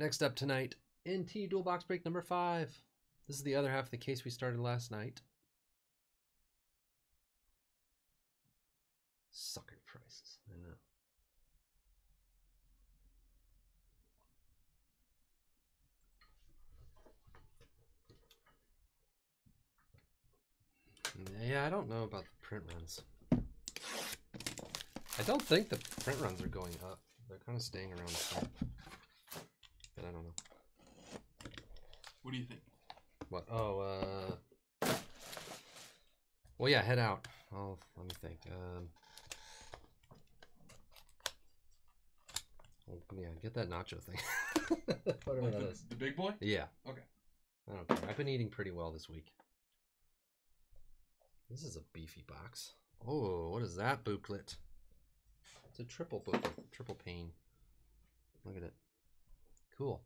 Next up tonight, NT Dual Box Break number five. This is the other half of the case we started last night. Sucker prices, I know. Yeah, I don't know about the print runs. I don't think the print runs are going up. They're kind of staying around the same. But I don't know. What do you think? What? Oh, uh. Well, yeah, head out. Oh, let me think. Um. Oh, yeah, get that nacho thing. Whatever Like that the, is. the big boy? Yeah. Okay. I don't care. I've been eating pretty well this week. This is a beefy box. Oh, what is that booklet? It's a triple booklet, triple pane. Look at it. Cool.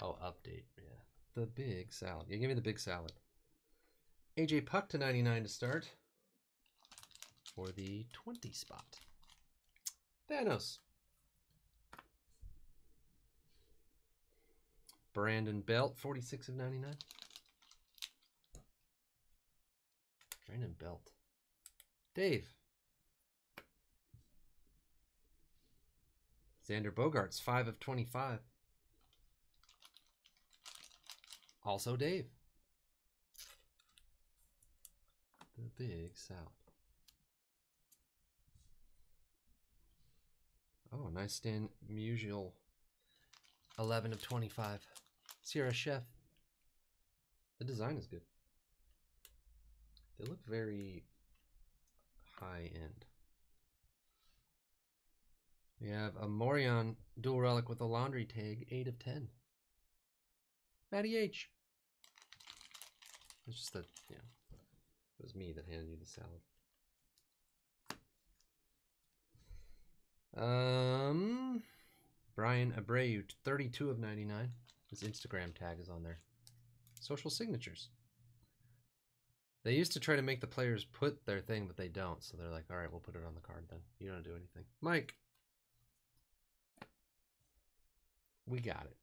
Oh, update. Yeah. The big salad. Yeah, give me the big salad. AJ Puk to 99 to start for the 20 spot. Thanos. Brandon Belt, 46 of 99. Brandon Belt. Dave. Xander Bogaerts, 5 of 25. Also Dave. The Big South. Oh, nice Stan Musial. 11 of 25. Sierra Chef. The design is good. They look very high end. We have a Morion dual relic with a laundry tag, 8 of 10. Matty H. It's just that, know, it was me that handed you the salad. Um, Bryan Abreu, 32 of 99. His Instagram tag is on there. Social signatures. They used to try to make the players put their thing, but they don't. So they're like, all right, we'll put it on the card then. You don't do anything. Mike. We got it.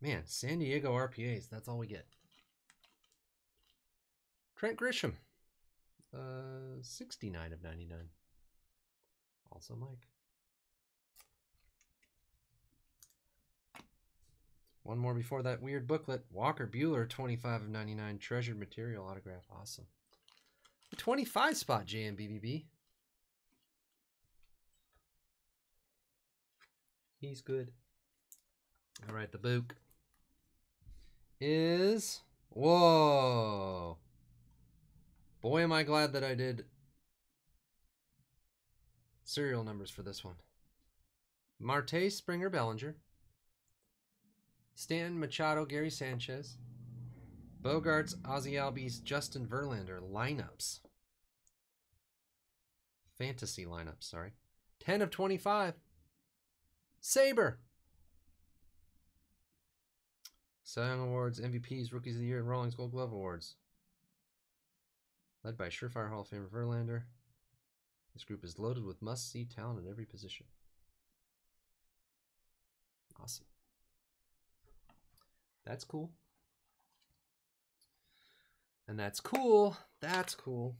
Man, San Diego RPAs. That's all we get. Trent Grisham. Uh, 69 of 99. Also Mike. One more before that weird booklet. Walker Buehler, 25 of 99. Treasured material autograph. Awesome. The 25 spot, JMBBB. He's good. All right, the book is. Whoa. Boy, am I glad that I did serial numbers for this one. Marte Springer Bellinger. Stan Machado, Gary Sanchez, Bogaerts, Ozzie Albies, Justin Verlander lineups. Fantasy lineups, sorry. 10 of 25. Saber. Cy Young Awards, MVPs, Rookies of the Year, and Rawlings Gold Glove Awards. Led by Surefire Hall of Famer Verlander. This group is loaded with must see talent at every position. Awesome. That's cool. And that's cool. That's cool.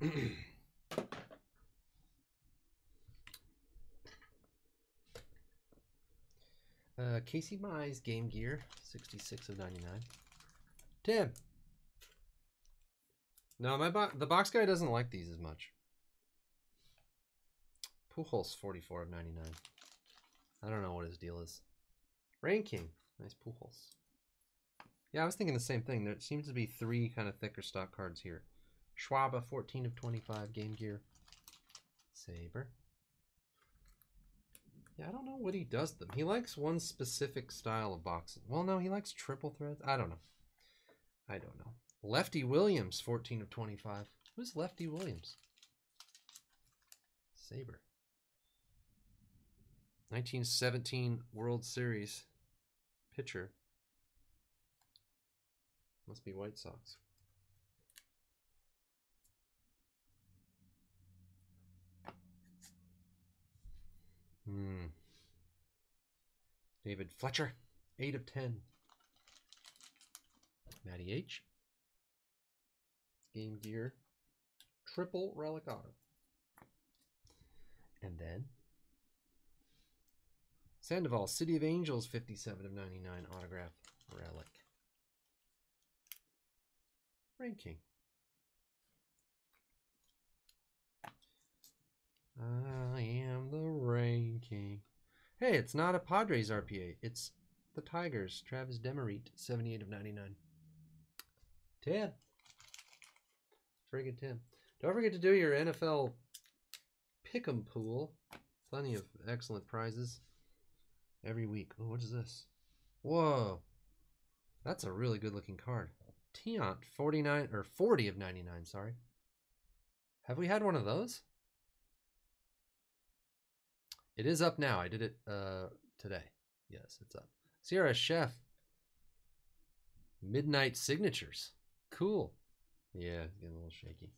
uh, Casey Mize Game Gear, 66 of 99. Tim. No, my bo- the box guy doesn't like these as much. Pujols, 44 of 99. I don't know what his deal is. Rain King, nice Pujols. Yeah, I was thinking the same thing. There seems to be three kind of thicker stock cards here. Schwarber, 14 of 25, Game Gear. Saber. Yeah, I don't know what he does them. He likes one specific style of boxing. Well, no, he likes triple threads. I don't know. I don't know. Lefty Williams, 14 of 25. Who's Lefty Williams? Saber. 1917 World Series pitcher. Must be White Sox. David Fletcher, 8 of 10. Matty H. Game Gear, triple relic auto. And then Sandoval, City of Angels, 57 of 99 autograph relic. Ranking am the ranking. Hey, it's not a Padres RPA. It's the Tigers. Travis Demeritte, 78 of 99. Tim. Friggin' Tim. Don't forget to do your NFL pick'em pool. Plenty of excellent prizes every week. Oh, what is this? Whoa. That's a really good looking card. Tiant, 49 or 40 of 99, sorry. Have we had one of those? It is up now. I did it uh, today. Yes, it's up. Sierra Chef. Midnight Signatures. Cool. Yeah, getting a little shaky.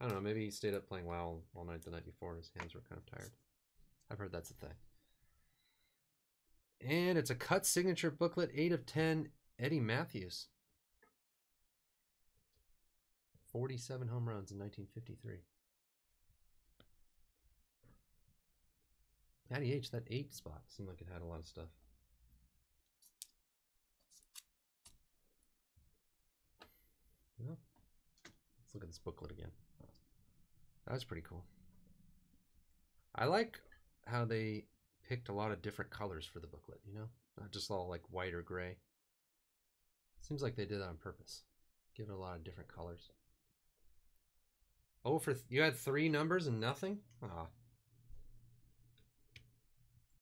I don't know. Maybe he stayed up playing WoW all night the night before. His hands were kind of tired. I've heard that's a thing. And it's a cut signature booklet, 8 of 10, Eddie Mathews. 47 home runs in 1953. Matty H, that 8 spot seemed like it had a lot of stuff. Well, let's look at this booklet again. That was pretty cool. I like how they picked a lot of different colors for the booklet, you know? Not just all like white or gray. Seems like they did that on purpose. Give it a lot of different colors. Oh, for you had three numbers and nothing? Ah,